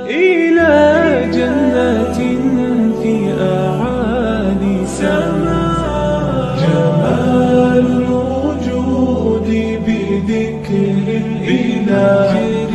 إلى جنة في أعالي سماء جمال الوجود بذكر الإله.